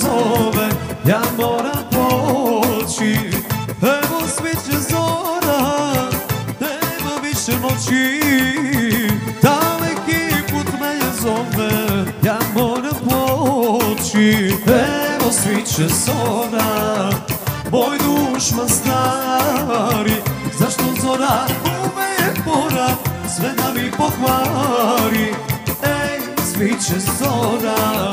zove, ja moram poći. Evo sviće zora, nema više noći Daleki put me je zove, ja moram poći. Evo sviće zora, moj dušman stari. Zašto zora uvek mora, sve da mi pohvari Ej, sviće zora,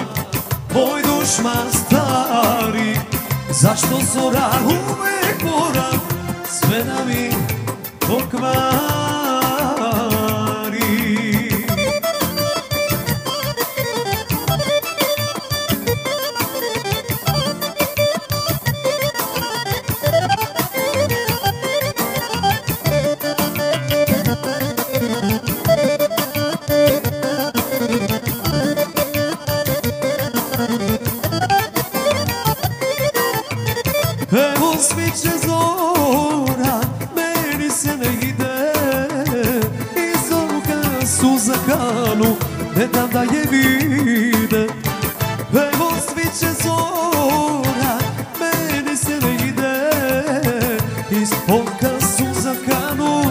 Tvoj dušman stari Zašto zora uvek mora Sve nam je pokvar zora, meni se ne ide. Iz ovoga suza kanu, ne dam da je vide. Evo sviće zora, meni se ne ide. Iz ovoga suza kanu,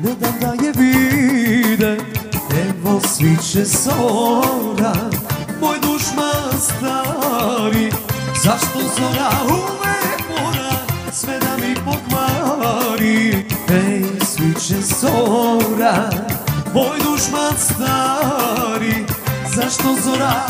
ne dam da je vide. Evo sviće zora, moj dušman stari. Zašto zora uvek mora sve da mi pokvari. Ej, sviće zora, moj dušman stari Zašto zora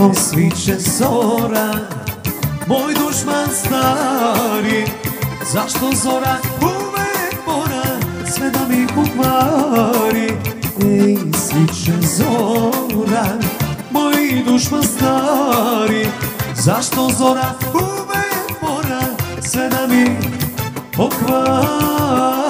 Evo sviće zora, moj dušman stari. Zašto zora uvek mora sve da mi pokvari? Ej, sviće zora, moj dušman stari. Zašto zora uvek mora sve da mi pokvari